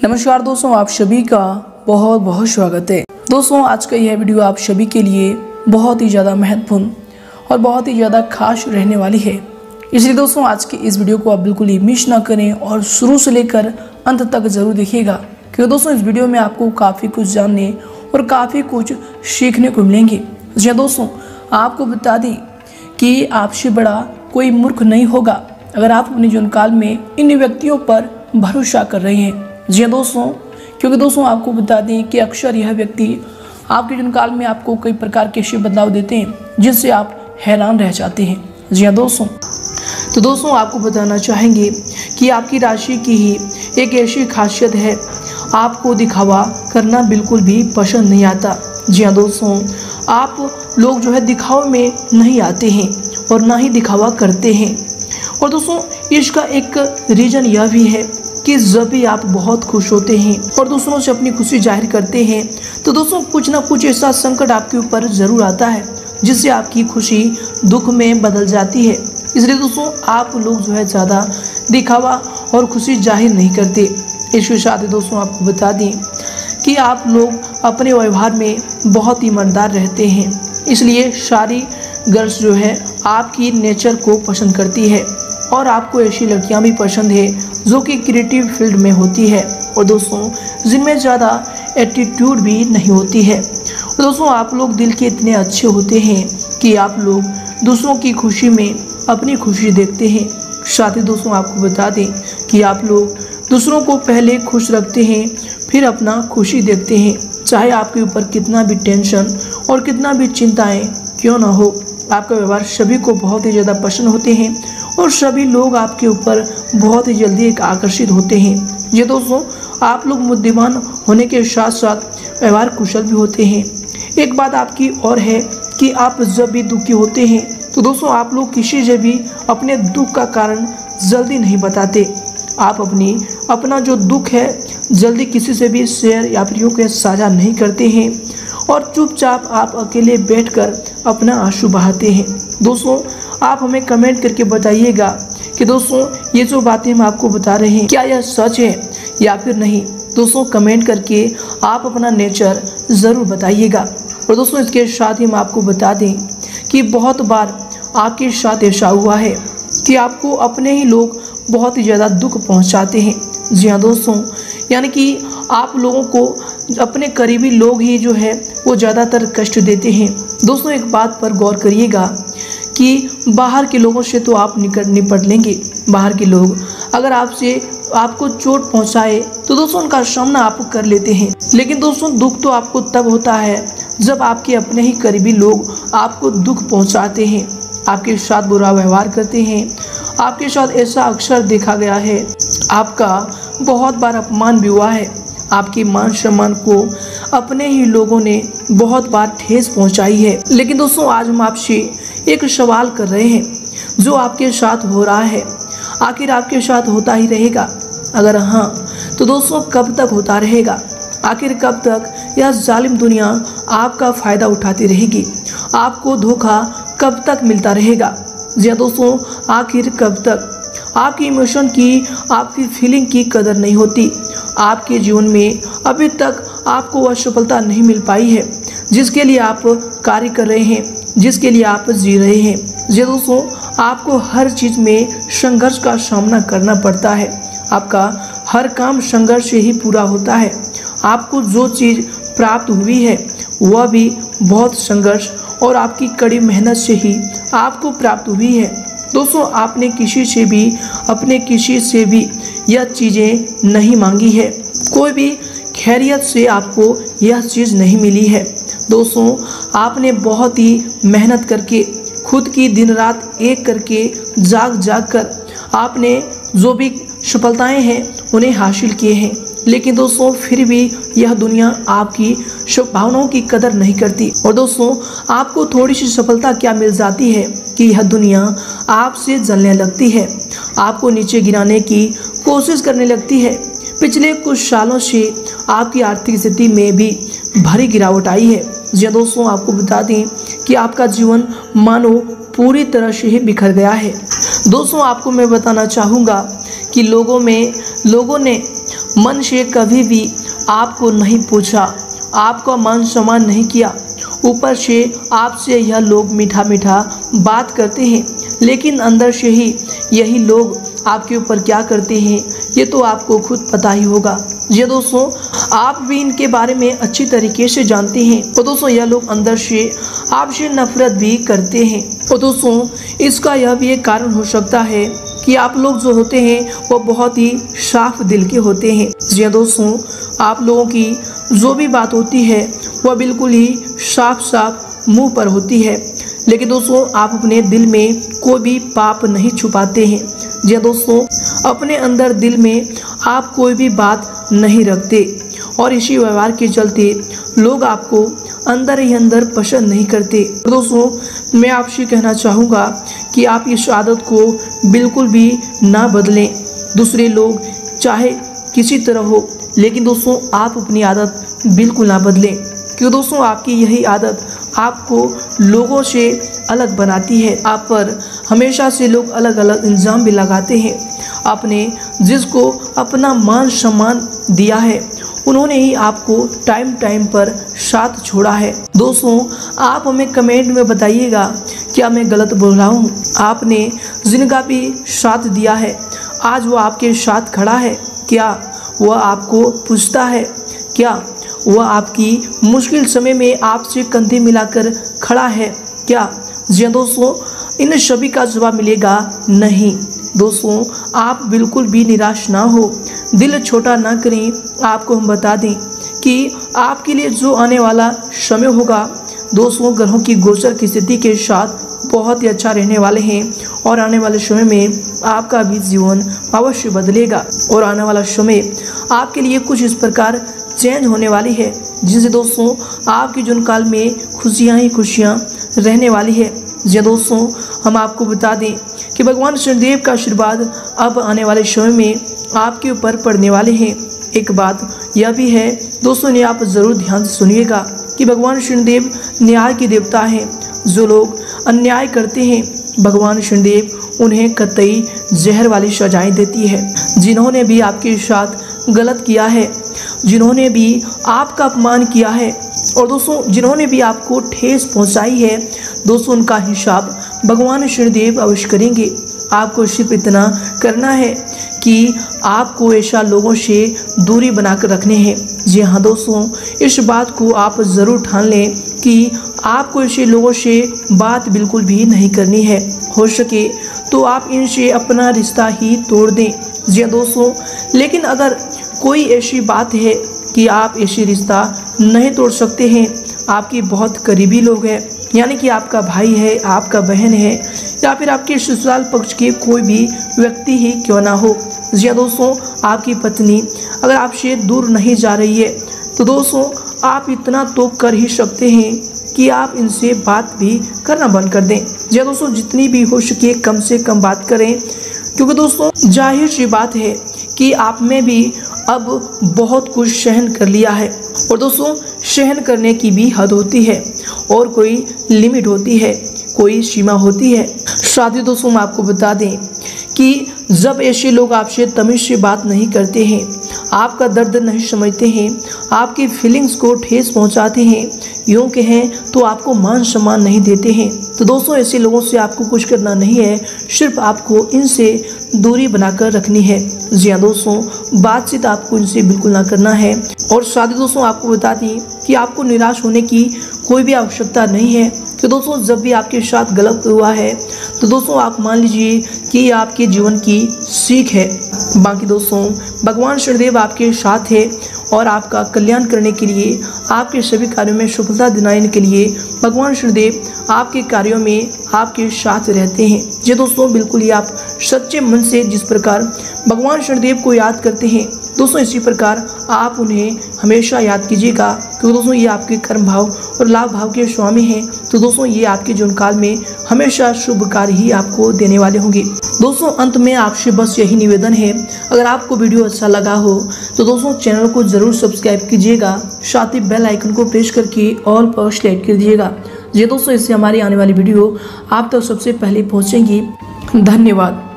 नमस्कार दोस्तों, आप सभी का बहुत बहुत स्वागत है। दोस्तों, आज का यह वीडियो आप सभी के लिए बहुत ही ज़्यादा महत्वपूर्ण और बहुत ही ज़्यादा खास रहने वाली है। इसलिए दोस्तों, आज के इस वीडियो को आप बिल्कुल ही मिस ना करें और शुरू से लेकर अंत तक ज़रूर देखिएगा, क्योंकि दोस्तों, इस वीडियो में आपको काफ़ी कुछ जानने और काफ़ी कुछ सीखने को मिलेंगे। जी हाँ दोस्तों, आपको बता दें कि आपसे बड़ा कोई मूर्ख नहीं होगा, अगर आप अपने जीवन काल में इन व्यक्तियों पर भरोसा कर रहे हैं। जी हाँ दोस्तों, क्योंकि दोस्तों आपको बता दें कि अक्सर यह व्यक्ति आपके जीवन काल में आपको कई प्रकार के ऐसे बदलाव देते हैं जिससे आप हैरान रह जाते हैं। जी हाँ दोस्तों। तो दोस्तों, आपको बताना चाहेंगे कि आपकी राशि की ही एक ऐसी खासियत है, आपको दिखावा करना बिल्कुल भी पसंद नहीं आता। जी हाँ दोस्तों, आप लोग जो है दिखावे में नहीं आते हैं और ना ही दिखावा करते हैं। और दोस्तों, इसका एक रीज़न यह भी है कि जब भी आप बहुत खुश होते हैं और दूसरों से अपनी खुशी ज़ाहिर करते हैं तो दोस्तों कुछ ना कुछ ऐसा संकट आपके ऊपर ज़रूर आता है, जिससे आपकी खुशी दुख में बदल जाती है। इसलिए दोस्तों, आप लोग जो है ज़्यादा दिखावा और खुशी ज़ाहिर नहीं करते। इसके साथ ही दोस्तों, आपको बता दें कि आप लोग अपने व्यवहार में बहुत ईमानदार रहते हैं। इसलिए सारी गर्ल्स जो है, आपकी नेचर को पसंद करती है। और आपको ऐसी लड़कियाँ भी पसंद है जो कि क्रिएटिव फ़ील्ड में होती है। और दोस्तों, जिनमें ज़्यादा एटीट्यूड भी नहीं होती है। दोस्तों, आप लोग दिल के इतने अच्छे होते हैं कि आप लोग दूसरों की खुशी में अपनी खुशी देखते हैं। साथ ही दोस्तों, आपको बता दें कि आप लोग दूसरों को पहले खुश रखते हैं, फिर अपना खुशी देखते हैं। चाहे आपके ऊपर कितना भी टेंशन और कितना भी चिंताएँ क्यों ना हो। आपका व्यवहार सभी को बहुत ही ज़्यादा पसंद होते हैं और सभी लोग आपके ऊपर बहुत ही जल्दी एक आकर्षित होते हैं। ये दोस्तों, आप लोग बुद्धिमान होने के साथ साथ व्यवहार कुशल भी होते हैं। एक बात आपकी और है कि आप जब भी दुखी होते हैं तो दोस्तों, आप लोग किसी से भी अपने दुख का कारण जल्दी नहीं बताते। आप अपनी, अपना जो दुख है, जल्दी किसी से भी शेयर या के साझा नहीं करते हैं। और चुपचाप आप अकेले बैठकर अपना आँसू बहाते हैं। दोस्तों, आप हमें कमेंट करके बताइएगा कि दोस्तों, ये जो बातें हम आपको बता रहे हैं, क्या यह सच है या फिर नहीं? दोस्तों, कमेंट करके आप अपना नेचर ज़रूर बताइएगा। और दोस्तों, इसके साथ ही हम आपको बता दें कि बहुत बार आपके साथ ऐसा हुआ है कि आपको अपने ही लोग बहुत ही ज़्यादा दुख पहुंचाते हैं। जी हाँ दोस्तों, यानी कि आप लोगों को अपने करीबी लोग ही जो है, वो ज़्यादातर कष्ट देते हैं। दोस्तों, एक बात पर गौर करिएगा कि बाहर के लोगों से तो आप निकट निपट लेंगे। बाहर के लोग अगर आपसे, आपको चोट पहुँचाए तो दोस्तों, उनका सामना आप कर लेते हैं। लेकिन दोस्तों, दुख तो आपको तब होता है जब आपके अपने ही करीबी लोग आपको दुख पहुंचाते हैं। आपके साथ बुरा व्यवहार करते हैं। आपके साथ ऐसा अक्सर देखा गया है। आपका बहुत बार अपमान भी हुआ है। आपके मान सम्मान को अपने ही लोगों ने बहुत बार ठेस पहुंचाई है। लेकिन दोस्तों, आज हम आपसे एक सवाल कर रहे हैं, जो आपके साथ हो रहा है। आखिर आपके साथ होता ही रहेगा। अगर हाँ तो दोस्तों, कब तक होता रहेगा? आखिर कब तक यह जालिम दुनिया आपका फ़ायदा उठाती रहेगी? आपको धोखा कब तक मिलता रहेगा? हाँ दोस्तों, आखिर कब तक? आपकी इमोशन की, आपकी फीलिंग की कदर नहीं होती। आपके जीवन में अभी तक आपको वह सफलता नहीं मिल पाई है, जिसके लिए आप कार्य कर रहे हैं, जिसके लिए आप जी रहे हैं। ये दोस्तों, आपको हर चीज़ में संघर्ष का सामना करना पड़ता है। आपका हर काम संघर्ष से ही पूरा होता है। आपको जो चीज़ प्राप्त हुई है, वह भी बहुत संघर्ष और आपकी कड़ी मेहनत से ही आपको प्राप्त हुई है। दोस्तों, आपने किसी से भी, अपने किसी से भी यह चीज़ें नहीं मांगी है। कोई भी खैरियत से आपको यह चीज़ नहीं मिली है। दोस्तों, आपने बहुत ही मेहनत करके, खुद की दिन रात एक करके जाग जाग कर आपने जो भी सफलताएँ हैं, उन्हें हासिल किए हैं। लेकिन दोस्तों, फिर भी यह दुनिया आपकी शुभ भावनाओं की कदर नहीं करती। और दोस्तों, आपको थोड़ी सी सफलता क्या मिल जाती है कि यह दुनिया आपसे जलने लगती है? आपको नीचे गिराने की कोशिश करने लगती है। पिछले कुछ सालों से आपकी आर्थिक स्थिति में भी भारी गिरावट आई है। जी हाँ दोस्तों, आपको बता दें कि आपका जीवन मानो पूरी तरह से ही बिखर गया है। दोस्तों, आपको मैं बताना चाहूँगा कि लोगों में, लोगों ने मन से कभी भी आपको नहीं पूछा, आपका मान सम्मान नहीं किया। ऊपर से आपसे यह लोग मीठा मीठा बात करते हैं, लेकिन अंदर से ही यही लोग आपके ऊपर क्या करते हैं, ये तो आपको खुद पता ही होगा। ये दोस्तों, आप भी इनके बारे में अच्छी तरीके से जानते हैं। और दोस्तों, यह लोग अंदर से आपसे नफरत भी करते हैं। और दोस्तों, इसका यह भी एक कारण हो सकता है कि आप लोग जो होते हैं, वो बहुत ही साफ़ दिल के होते हैं। जी हाँ दोस्तों, आप लोगों की जो भी बात होती है वह बिल्कुल ही साफ़ साफ़ मुँह पर होती है। लेकिन दोस्तों, आप अपने दिल में कोई भी पाप नहीं छुपाते हैं। जी हाँ दोस्तों, अपने अंदर दिल में आप कोई भी बात नहीं रखते। और इसी व्यवहार के चलते लोग आपको अंदर ही अंदर पसंद नहीं करते। दोस्तों, मैं आपसे कहना चाहूँगा कि आप इस आदत को बिल्कुल भी ना बदलें। दूसरे लोग चाहे किसी तरह हो, लेकिन दोस्तों, आप अपनी आदत बिल्कुल ना बदलें। क्यों दोस्तों, आपकी यही आदत आपको लोगों से अलग बनाती है। आप पर हमेशा से लोग अलग अलग इल्ज़ाम भी लगाते हैं। आपने जिसको अपना मान सम्मान दिया है, उन्होंने ही आपको टाइम टाइम पर साथ छोड़ा है। दोस्तों, आप हमें कमेंट में बताइएगा, क्या मैं गलत बोल रहा हूँ? आपने जिनका भी साथ दिया है, आज वो आपके साथ खड़ा है? क्या वह आपको पूछता है? क्या वह आपकी मुश्किल समय में आपसे कंधे मिलाकर खड़ा है। क्या जी हाँ दोस्तों, इन सभी का जवाब मिलेगा नहीं। दोस्तों, आप बिल्कुल भी निराश ना हो। दिल छोटा ना करें। आपको हम बता दें कि आपके लिए जो आने वाला समय होगा, दोस्तों, ग्रहों की गोचर की स्थिति के साथ बहुत ही अच्छा रहने वाले हैं और आने वाले समय में आपका भी जीवन अवश्य बदलेगा। और आने वाला समय आपके लिए कुछ इस प्रकार चेंज होने वाली है। जिससे दोस्तों, आपके जीवन काल में खुशियाँ ही खुशियाँ रहने वाली है। जी दोस्तों, हम आपको बता दें कि भगवान शनिदेव का आशीर्वाद अब आने वाले समय में आपके ऊपर पड़ने वाले हैं। एक बात यह भी है, दोस्तों ने आप ज़रूर ध्यान से सुनिएगा कि भगवान शनिदेव न्याय के देवता हैं। जो लोग अन्याय करते हैं, भगवान शनिदेव उन्हें कतई जहर वाली सजाएँ देती है। जिन्होंने भी आपके साथ गलत किया है जिन्होंने भी आपका अपमान किया है और दोस्तों, जिन्होंने भी आपको ठेस पहुंचाई है, दोस्तों, उनका हिसाब भगवान श्रीदेव अवश्य करेंगे। आपको सिर्फ़ इतना करना है कि आपको ऐसा लोगों से दूरी बनाकर रखने हैं। जी हाँ दोस्तों, इस बात को आप ज़रूर ठान लें कि आपको ऐसे लोगों से बात बिल्कुल भी नहीं करनी है। हो सके तो आप इनसे अपना रिश्ता ही तोड़ दें। जी हाँ दोस्तों, लेकिन अगर कोई ऐसी बात है कि आप ऐसी रिश्ता नहीं तोड़ सकते हैं? आपके बहुत करीबी लोग हैं, यानी कि आपका भाई है, आपका बहन है, या फिर आपके ससुराल पक्ष के कोई भी व्यक्ति ही क्यों ना हो? या दोस्तों, आपकी पत्नी अगर आपसे दूर नहीं जा रही है तो दोस्तों, आप इतना तो कर ही सकते हैं कि आप इनसे बात भी करना बंद कर दें। या दोस्तों, जितनी भी हो सके कम से कम बात करें, क्योंकि दोस्तों, ज़ाहिर सी बात है कि आप में भी अब बहुत कुछ सहन कर लिया है। और दोस्तों सहन करने की भी हद होती है और कोई लिमिट होती है, कोई सीमा होती है। शादी दोस्तों, मैं आपको बता दें कि जब ऐसे लोग आपसे तमीज से बात नहीं करते हैं, आपका दर्द नहीं समझते हैं, आपकी फीलिंग्स को ठेस पहुंचाते हैं यूँ कहें तो आपको मान सम्मान नहीं देते हैं। तो दोस्तों, ऐसे लोगों से आपको कुछ करना नहीं है, सिर्फ़ आपको इनसे दूरी बनाकर रखनी है। जी हाँ दोस्तों, बातचीत आपको इनसे बिल्कुल ना करना है। और शादी दोस्तों, आपको बता दी कि आपको निराश होने की कोई भी आवश्यकता नहीं है। दोस्तों, जब भी आपके साथ गलत हुआ है तो दोस्तों, आप मान लीजिए कि ये आपके जीवन की सीख है। बाकी दोस्तों, भगवान शनिदेव आपके साथ है और आपका कल्याण करने के लिए, आपके सभी कार्यों में सफलता दिलाने के लिए भगवान शनिदेव आपके कार्यों में आपके साथ रहते हैं। जी दोस्तों, बिल्कुल ही आप सच्चे मन से जिस प्रकार भगवान शनिदेव को याद करते हैं दोस्तों, इसी प्रकार आप उन्हें हमेशा याद कीजिएगा क्योंकि दोस्तों, ये आपके कर्म भाव और लाभ भाव के स्वामी हैं। तो दोस्तों, ये आपके जीवन काल में हमेशा शुभ कार्य ही आपको देने वाले होंगे। दोस्तों, अंत में आपसे बस यही निवेदन है, अगर आपको वीडियो अच्छा लगा हो तो दोस्तों, चैनल को ज़रूर सब्सक्राइब कीजिएगा, साथ ही बेल आइकन को प्रेस करके ऑल पर सेलेक्ट कर दीजिएगा। ये दोस्तों, इससे हमारी आने वाली वीडियो आप तक तो सबसे पहले पहुँचेंगी। धन्यवाद।